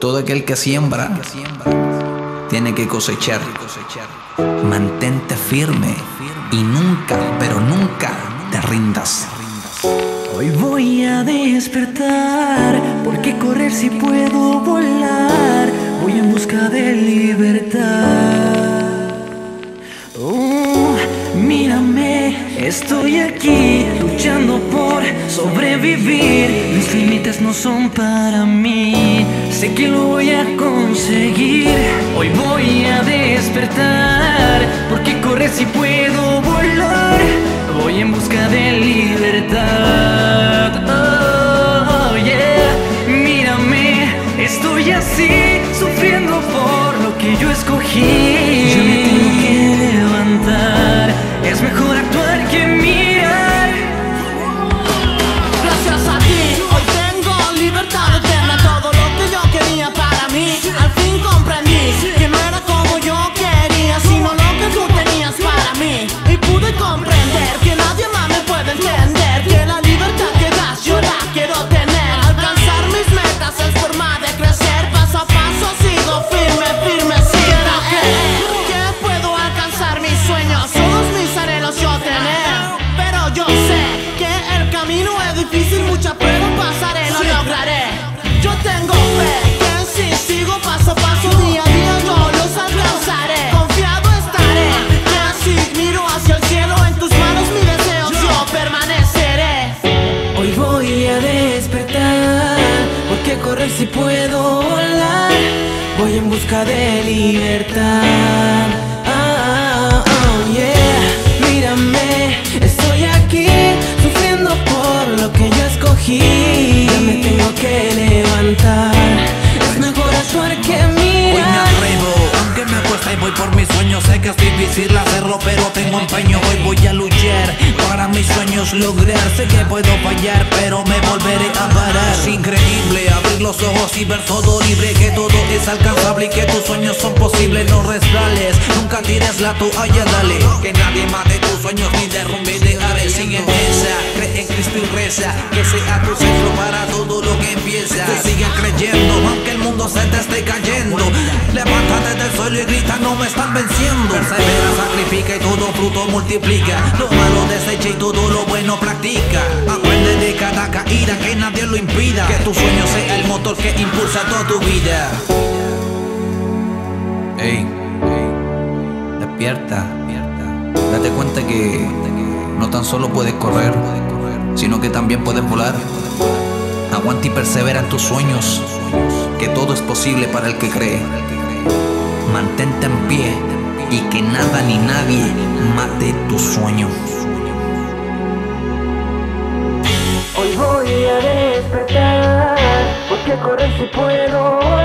Todo aquel que siembra tiene que cosechar. Mantente firme y nunca, pero nunca te rindas. Hoy voy a despertar, porque correr si puedo volar. Voy en busca de libertad. Oh, mírame, estoy aquí luchando por sobrevivir. Mis límites no son para mí, sé que lo voy a conseguir. Hoy voy a despertar, porque correr si puedo volar. Voy en busca de libertad. Oh, yeah. Mírame, estoy así, sufriendo por lo que yo escogí. Porque correr si puedo volar. Voy en busca de libertad. Ah, oh, yeah. Mírame, estoy aquí sufriendo por lo que yo escogí. Ya me tengo que levantar. Mis sueños Sé que es difícil hacerlo pero tengo empeño Hoy voy a luchar. Para mis sueños lograr Sé que puedo fallar pero me volveré a parar. Es increíble abrir los ojos y ver todo libre Que todo es alcanzable y que tus sueños son posibles No resbales, nunca tires la toalla, dale Que nadie mate tus sueños ni derrumbe ideales Sigue en esa, cree en Cristo y reza Que sea tu centro para todo lo que empieza. Sigue creyendo aunque el mundo se te esté cayendo. Levántate del suelo y grita no me están venciendo. Persevera, sacrifica y todo fruto multiplica. Lo malo desecha y todo lo bueno practica. Aprende de cada caída que nadie lo impida. Que tu sueño sea el motor que impulsa toda tu vida. Ey, despierta. Date cuenta que no tan solo puedes correr, sino que también puedes volar. Aguanta y persevera en tus sueños, que todo es posible para el que cree. Mantente en pie y que nada ni nadie mate tus sueños. Hoy voy a despertar, porque correr si puedo